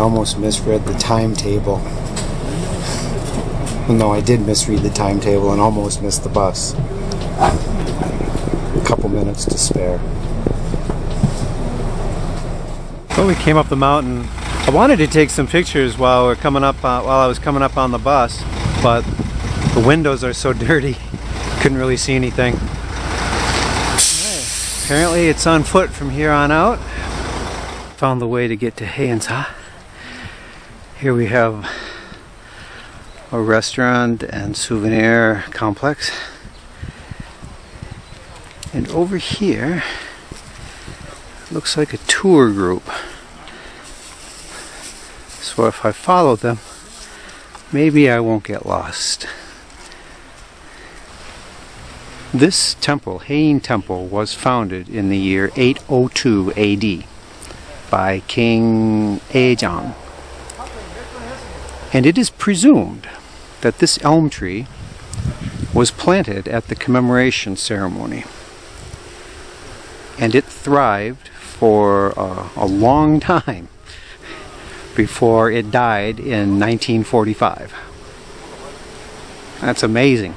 almost misread the timetable. No, I did misread the timetable and almost missed the bus. A couple minutes to spare. When we came up the mountain. I wanted to take some pictures while we're coming up uh, while I was coming up on the bus, but the windows are so dirty, couldn't really see anything. Apparently, it's on foot from here on out. Found the way to get to Haeinsa. Here we have a restaurant and souvenir complex. And over here looks like a tour group. So if I follow them, maybe I won't get lost. This temple, Haein Temple, was founded in the year 802 AD by King Aejang. And it is presumed that this elm tree was planted at the commemoration ceremony. And it thrived for uh, a long time before it died in 1945. That's amazing.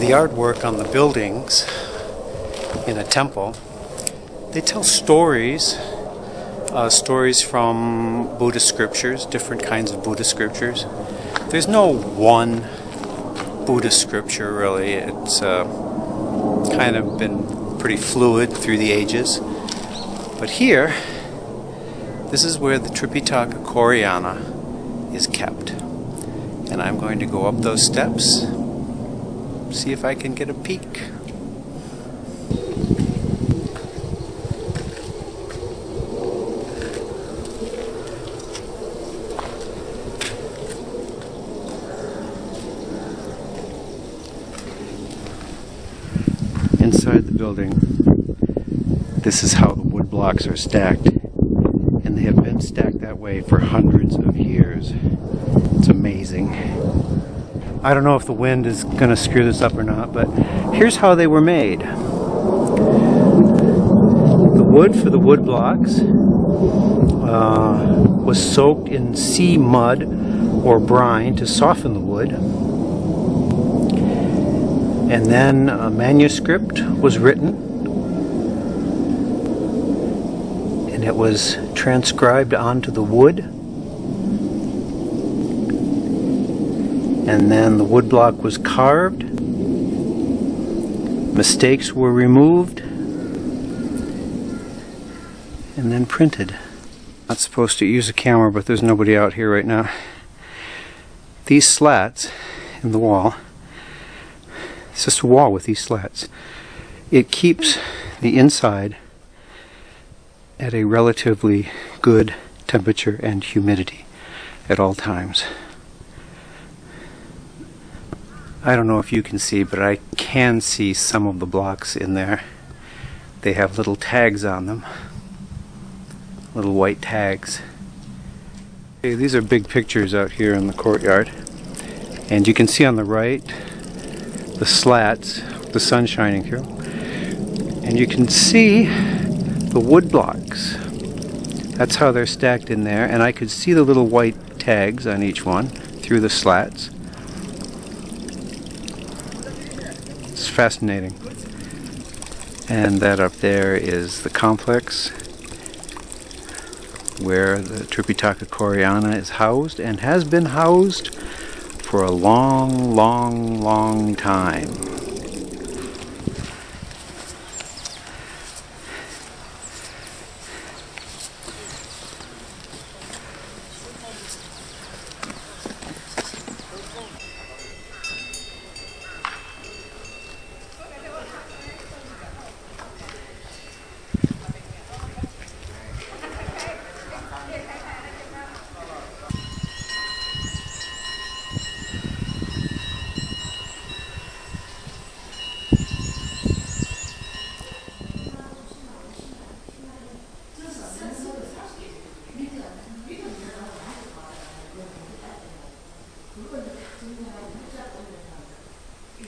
The artwork on the buildings in a temple, they tell stories, uh, stories from Buddhist scriptures, different kinds of Buddhist scriptures. There's no one Buddhist scripture really. It's uh, kind of been pretty fluid through the ages. But here, This is where the Tripitaka Koreana is kept. And I'm going to go up those steps, see if I can get a peek. Inside the building, this is how the wood blocks are stacked. And they have been stacked that way for hundreds of years. It's amazing. I don't know if the wind is going to screw this up or not, but here's how they were made. The wood for the wood blocks uh, was soaked in sea mud or brine to soften the wood. And then a manuscript was written and it was transcribed onto the wood. And then the woodblock was carved. Mistakes were removed. And then printed. Not supposed to use a camera, but there's nobody out here right now. These slats in the wall, it's just a wall with these slats. It keeps the inside at a relatively good temperature and humidity at all times. I don't know if you can see, but I can see some of the blocks in there. They have little tags on them, little white tags. Okay, these are big pictures out here in the courtyard. And you can see on the right the slats, the sun shining through. And you can see the wood blocks. That's how they're stacked in there, and I could see the little white tags on each one through the slats. Fascinating. And that up there is the complex where the Tripitaka Koreana is housed and has been housed for a long, long, long time.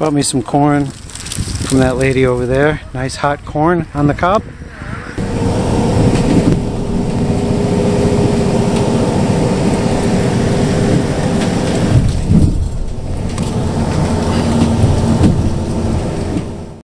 Bought me some corn from that lady over there. Nice hot corn on the cob.